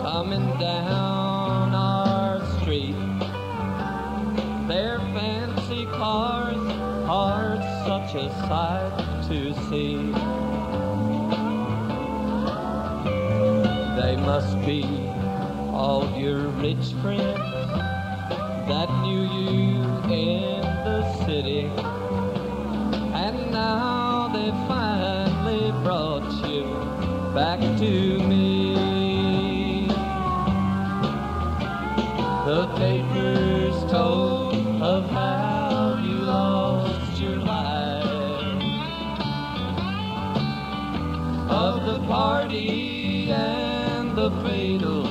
coming down our street. Their fancy cars are such a sight to see. They must be all your rich friends that knew you in the city. And now back to me. The papers told of how you lost your life, of the party and the fatal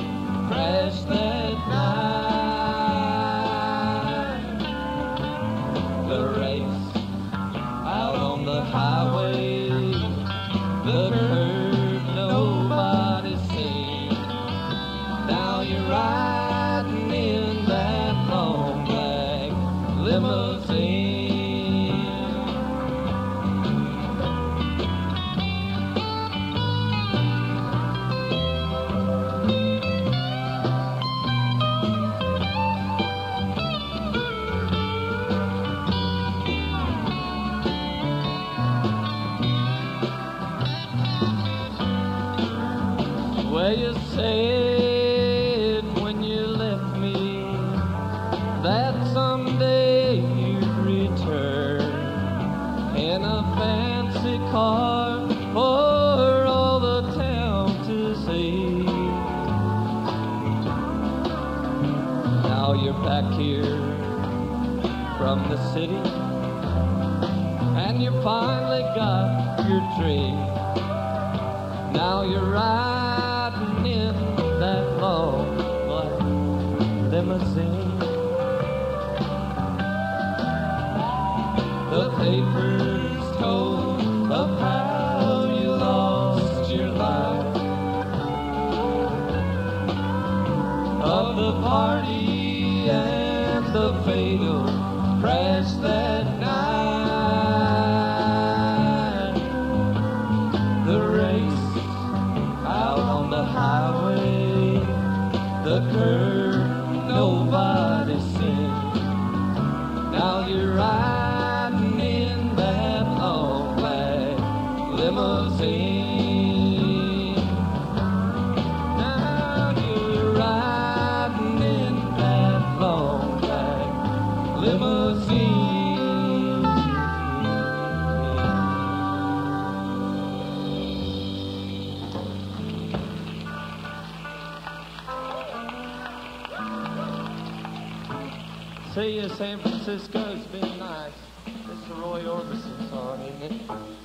crash that night. The Well, you said when you left me that someday you'd return in a fancy car for all the town to see. Now you're back here from the city, and you finally got your dream. Now you're riding The papers told of how you lost your life, of the party and the fatal crash that night. The race out on the highway, the curve See you, San Francisco. It's been nice. The Roy Orbison song, isn't it?